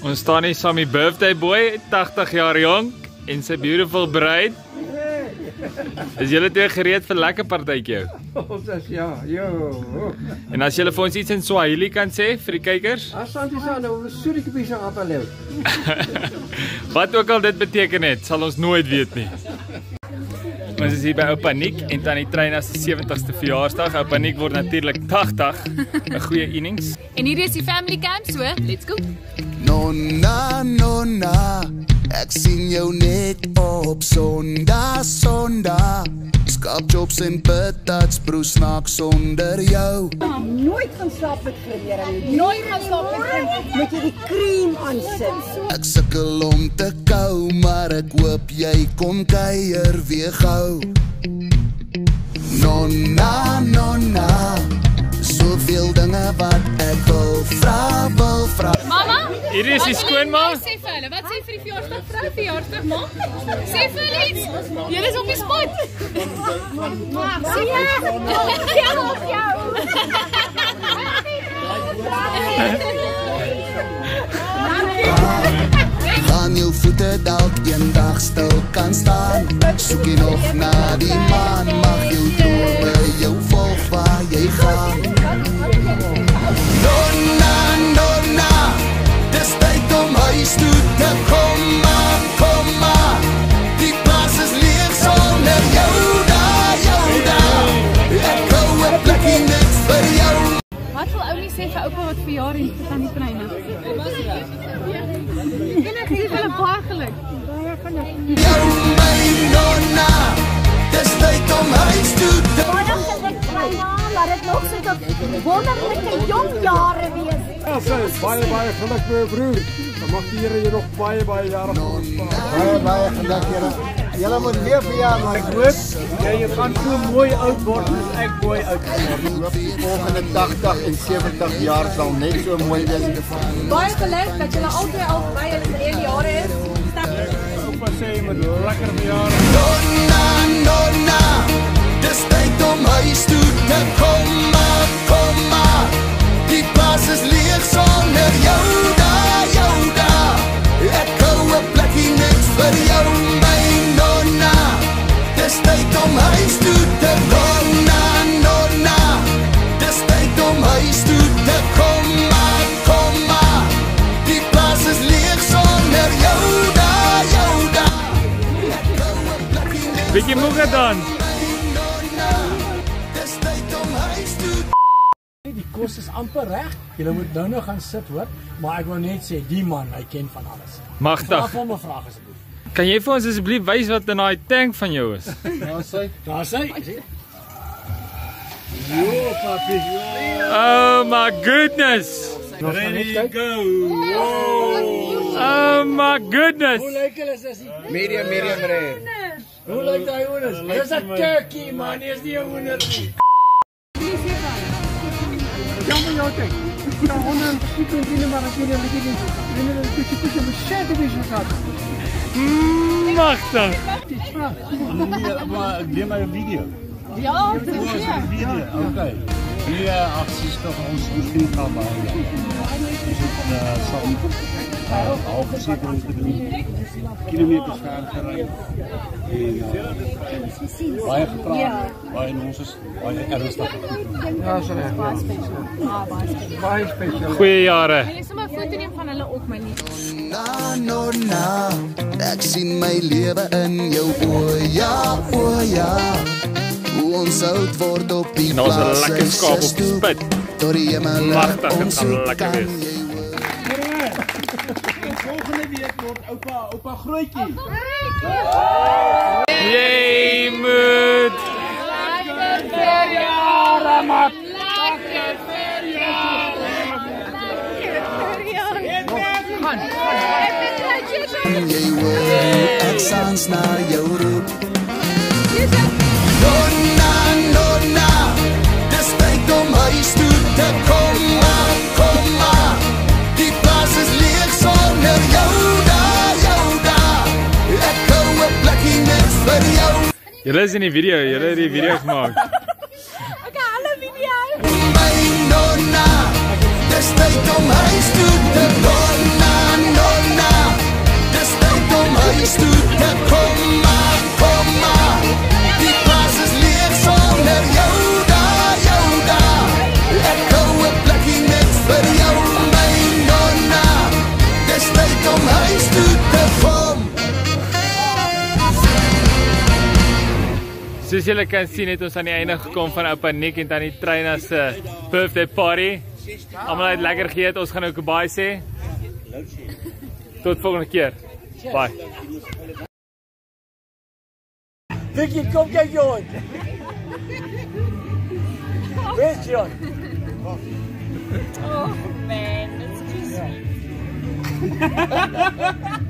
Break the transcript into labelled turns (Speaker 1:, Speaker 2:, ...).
Speaker 1: Ons staan hier saam met birthday boy, 80 jaar jonk en sy beautiful bruid. Is julle twee gereed vir lekker partytjie?
Speaker 2: Ons is ja, jo.
Speaker 1: En as julle vir ons iets in Swahili kan sê vir die kykers,
Speaker 2: Asante sana, usuri kabisa hapa leo.
Speaker 1: wat ook al dit beteken het, sal ons nooit weet nie. Ons is hier by Oupa Nick en Tannie Trina se 70ste verjaarsdag. Oupa Nick word natuurlik 80. 'n Goeie innings.
Speaker 3: En hier is die family camp, so let's go.
Speaker 4: Nonna, nonna, ek sien jou net op Sondag, Sondag. Skapjobs en patats broes snaak sonder jou.
Speaker 5: nooit gaan slaap met klere nie. Nooit gaan slaap met klere. Moet jy die cream aansit.
Speaker 4: Ek sukkel om te kou, maar ek hoop jy kom kuier weer gou. Nonna, nonna,
Speaker 3: Jy
Speaker 1: skoonma.
Speaker 3: nou Sê vir hulle, wat sê vir die verjaarsdag vrou verjaarsdag ma? Sê vir hulle iets. Julle is op die spot. Sê ja. Ja, op jou.
Speaker 4: Gaan jou voete dalk eendag stil kan staan. Soek jy nog na die maan, mag jou Jou my nonna, dis tyd om huis toe te
Speaker 5: Baie geluk Kleina, laat dit nog so tot wonderlike jong jare wees.
Speaker 2: Ja, sê, baie baie geluk jou broer. Dan mag die Here jou nog baie baie jare
Speaker 6: Baie baie geluk julle. Julle moet weer verjaar maar ek hoop jy gaan so mooi oud word soos ek mooi oud geword. Ek hoop die volgende 80 en 70 jaar sal net so mooi wees.
Speaker 5: Baie geluk dat julle albei al by julle verlede jare is.
Speaker 2: Oupa sê jy moet lekker verjaar.
Speaker 1: Bietjie moege dan.
Speaker 6: Die kos is amper reg. Julle moet nou nog gaan sit hoor, maar ek wil net sê die man, hy ken van alles. Vra
Speaker 1: Magtig.
Speaker 6: vir hom 'n vraag asseblief.
Speaker 1: Kan jy vir ons asseblief wys wat in daai tank van jou is?
Speaker 6: Daar sê, daar sê. Jo, papi.
Speaker 1: Oh my goodness.
Speaker 6: Ready go.
Speaker 1: Oh my goodness.
Speaker 6: Hoe lyk hulle as hy?
Speaker 2: Medium, medium rare.
Speaker 6: Hoe lyk daai hoenders? Dis 'n turkey man, dis nie 'n hoender nie.
Speaker 2: Jammer jou ding. Ja, honderd, ik ben binnen maar ik ben er niet. Binnen een beetje tussen mijn centen is het gaat.
Speaker 1: Magtig.
Speaker 7: maar ek neem my video.
Speaker 3: Ja, dis
Speaker 7: Ons
Speaker 3: hier.
Speaker 7: video. Okay. Ag sies tog ons miskien gaan maar. Dis dit uh, sal uh, half doen. Kilometers ver gery. En uh, baie gepraat. Baie ons is baie ernstig.
Speaker 2: Ja, zo reg. Baie speciaal.
Speaker 1: Goeie jare.
Speaker 3: Wil jy sommer 'n foto neem van hulle op my lief?
Speaker 4: Na, no, na Ek sien my lewe in jou oë Ja, o ja Hoe ons oud word op die
Speaker 1: En daar's 'n
Speaker 4: plaas
Speaker 1: lekker
Speaker 4: en
Speaker 1: skaap op die
Speaker 4: stoep.
Speaker 1: spit.
Speaker 4: Door die hemel
Speaker 1: Magtig,
Speaker 4: laat
Speaker 1: dit
Speaker 4: ons
Speaker 1: gaan
Speaker 4: hoe
Speaker 1: lekker
Speaker 4: kan
Speaker 1: wees.
Speaker 4: jy
Speaker 6: Volgende week word oupa oupa grootjie.
Speaker 1: Jy moet
Speaker 4: jy hoor Ek sans na jou roep
Speaker 1: Julle is in die video, julle het die video gemaak.
Speaker 5: okay, hallo video.
Speaker 4: My nonna, dis tyd om huis toe te gaan. Nonna, dis tyd om huis toe
Speaker 1: Soos julle kan sien het ons aan die einde gekom van Oupa Nick en tannie Trina se birthday party. Almal het lekker geëet. Ons gaan nou goodbye sê. Tot volgende keer. Bye.
Speaker 6: Vicky, kom kyk Jon. Where's Jon?
Speaker 3: Oh man, that's too sweet.